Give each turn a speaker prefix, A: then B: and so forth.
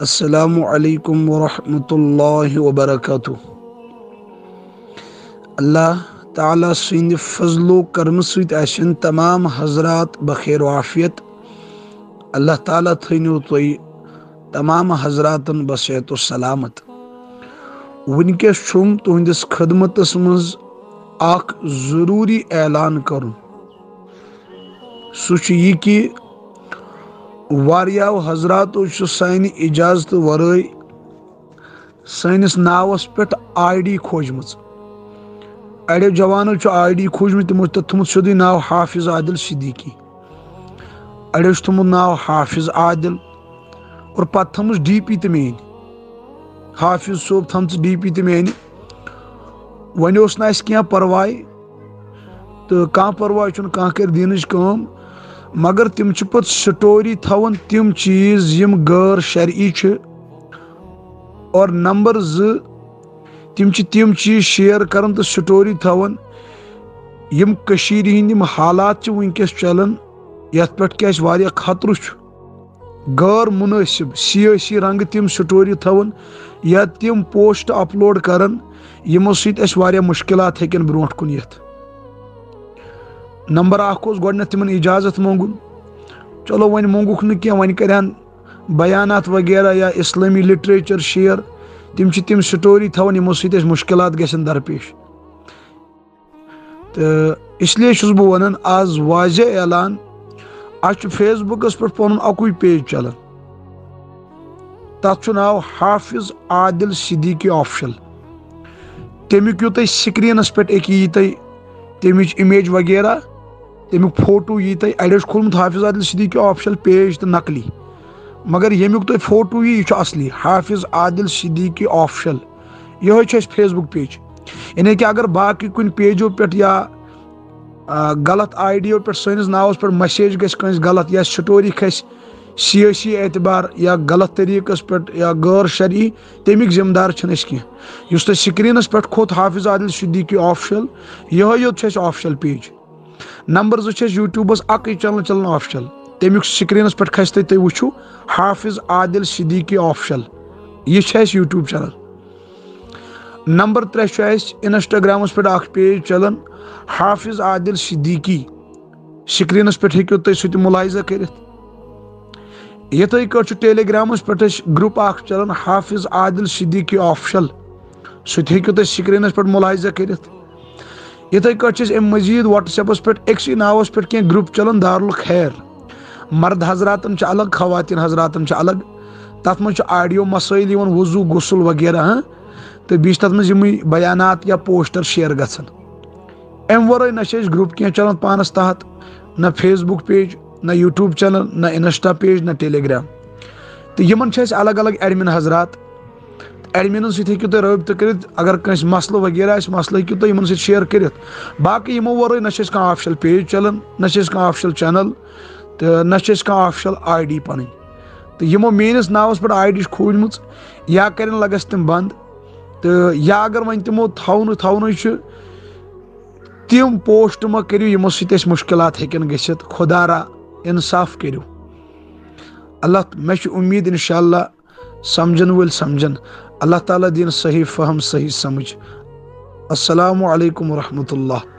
A: السلام علیکم ورحمۃ اللہ وبرکاتہ۔ اللہ تعالیٰ سند فضل و کرم ستن تمام حضرات بخیر و عافیت۔ اللہ تعالیٰ تھنو تھی تمام حضراتن بصحت و سلامت۔ ونکس چھم تہندس خدمتس مز اخ ضروری اعلان کرن سہ یہ کہ واریاو حضراتو سانہ اجازت ورائے سانس ناوس پہ آئی ڈی کھوجم اڑو جوانو آئی ڈی کھوجمت تمو تھومت سیودے ناو حافظ عادل صدیقی۔ اڑو تھومت ناو حافظ عادل۔ اور پتہ تھمس ڈی پی تہ حافظ صوب تھمژ ڈی پی تہ میانہِ وۄنۍ اوس نہٕ اَسہِ کینٛہہ پرواے؟ تہٕ کانٛہہ پرواے چھُنہٕ کانٛہہ کَرِ دیٖنٕچ کٲم؟ مگر تم پہ سٹوری تھوان تم چیز یم غیر شرعی اور نمبر زٕ، تم تم چیز شیئر کران تو سٹوری تھوان یم کشیر ہند یم حالات ونکس چلان یت پہ کہ واریاہ خطرہ غیر مناسب سیاسی رنگ تم سٹوری تھوان یا تم پوسٹ اپلوڈ کران، یمو سۭتۍ اَسہِ واریاہ مشکلات ہیٚکن برونٛٹھ کُن یِتھ۔ نمبر اکھ اوس گۄڈنٮ۪تھ تِمن اجازت منٛگُن چلو وۄنۍ موٚنٛگُکھ نہٕ کینٛہہ وۄنۍ کَرِہن بیانات وغیرہ یا اِسلٲمی لِٹریچر شِیر تِم چھِ تِم سٹوری تھاوان یِمو سۭتۍ اَسہِ مُشکلات گژھن درپیش تہٕ اسلیے چھُس بہٕ وَنان آز واضح اعلان اَسہِ چھُ فیس بُکَس پٮ۪ٹھ پَنُن اَکُے پیج چلان تَتھ چھُ ناو حافظ عادل صدیٖقی آفشل تمیُک یوٗ تۄہہِ سِکریٖنَس پٮ۪ٹھ أکہِ یی تۄہہِ تمِچ اِمیج وغیرہ۔ تمیُک فوٹو یی تۄہہِ اَڑیو چھُ کھوٗلمُت حافظ عادل صدیٖقی آفشل پیج تہٕ نقلی۔ مگر ییٚمیُک تۄہہِ فوٹو یی یہِ چھُ اَصلی، حافظ عادل صدیٖقی آفشل یِہوے چھُ اَسہِ فیس بُک پیج۔ یعنی کہِ اگر باقٕے کُنہِ پیجو پٮ۪ٹھ یا غلط آی ڈیو پٮ۪ٹھ سٲنِس ناوَس پٮ۪ٹھ مسیج گژھِ کٲنٛسہِ غلط یا سٹوری کھسہِ سیٲسی اعتبار یا غلط طٔریٖقَس پٮ۪ٹھ یا غٲر شرعی، تمیُک ذِمہٕ دار چھِنہٕ أسۍ کینٛہہ یُس تۄہہِ سِکریٖنَس پٮ۪ٹھ کھوٚت حافظ عادل صدیٖقی آفشل یِہوے یوت چھُ اَسہِ آفشل پیج۔ نمبر زٕ چھِ اَسہِ یوٗٹیوٗبَس اَکٕے چَنل چَلان آفشل۔ تمیُک سِکریٖنَس پٮ۪ٹھ کھسہِ تۄہہِ تُہۍ وٕچھِو حافظ عادل صدیٖقی آفشل۔ یہِ چھِ اَسہِ یوٗٹیوٗب چَنل۔ نمبر ترٛےٚ چھُ اَسہِ اِنسٹاگرٛامَس پٮ۪ٹھ اَکھ پیج چلان حافظ عادل صدیٖقی۔ سِکریٖنَس پٮ۪ٹھ ہیٚکِو تُہۍ سُہ تہِ مُلازہ کٔرِتھ۔ یِتھَے کٲٹھۍ چھُ ٹیلی گرٛامَس پٮ۪ٹھ اَسہِ گرُپ اَکھ چلان حافظ عادل صدیٖقی آفشل۔ سُہ تہِ ہیٚکِو تُہۍ سِکریٖنَس پٮ۪ٹھ مُلازہ کٔرِتھ۔ یِتھَے کٲٹھۍ چھِ أسۍ اَمہِ مٔزیٖد وَٹسیپَس پٮ۪ٹھ أکسٕے ناوَس پٮ۪ٹھ کینٛہہ گرُپ چلان دارالخیر۔ مرد حضراتَن چھِ الگ، خواتیٖن حضراتَن چھِ الگ۔ تَتھ منٛز آڈیو مسٲیِل یِوان، وضوٗ، غسُل وغیرہ ہاں۔ تہٕ بیٚیہِ چھِ بیانات یا پوسٹر شِیر گژھان۔ اَمہِ وَرٲے نہ چھِ أسۍ گرُپ کینٛہہ چلان پانَس تحت، نہ فیس بُک پیج نہ یوٗٹیوٗب چنل نہ اِنسٹا پیج نہ ٹیلی گرٛام تہٕ یِمن الگ الگ ایڈمِن حضرات۔ ایڈمِنن سۭتۍ ہیٚکِو تُہۍ رٲبطہٕ کٔرِتھ، اگر کٲنٛسہِ مسلہٕ وغیرہ آسہِ، مسلہٕ ہیٚکِو تُہۍ یِمن سۭتۍ شِیر کٔرِتھ۔ باقٕے یِمو وَرٲے نہ چھِ کانٛہہ آفشل پیج چلان، نہ چھِ أسۍ کانٛہہ آفشل چنل تہٕ نہ چھِ کانٛہہ آفشل آی ڈی پَنٕنۍ۔ تہٕ یِمو میٲنِس ناوَس پٮ۪ٹھ آی ڈی چھِ کھوٗجمٕژ یا کَرن لگس تِم بنٛد، تہٕ یا اگر وۄنۍ تِمو تھاونہٕ تھاونٕے چھُ، تِم پوسٹ مہ کٔرِو، یِمو سۭتۍ اَسہِ مُشکلات ہیٚکن گٔژھِتھ۔ خۄدارا اِنصاف کٔرِو۔ اللہ، مےٚ چھِ اُمید اِنشاء اللہ سمجھن وٲلۍ سمجھن۔ اللہ تعالیٰ دین صحیح فہم صحیح سمجھ۔ السلام علیکم ورحمۃ اللہ۔